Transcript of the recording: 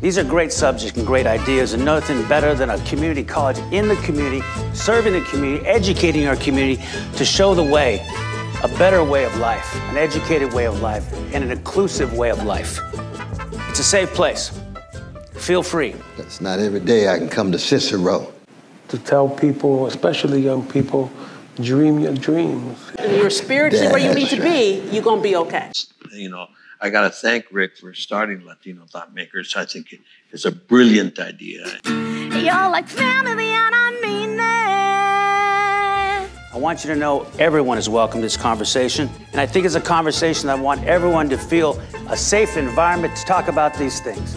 These are great subjects and great ideas, and nothing better than a community college in the community, serving the community, educating our community to show the way, a better way of life, an educated way of life, and an inclusive way of life. It's a safe place. Feel free. It's not every day I can come to Cicero. To tell people, especially young people, dream your dreams. When you're spiritually where you need to be, you're going to be okay. You know, I got to thank Rick for starting Latino Thought Makers. I think it's a brilliant idea. You're like family and I mean it. I want you to know everyone is welcome to this conversation. And I think it's a conversation that I want everyone to feel a safe environment to talk about these things.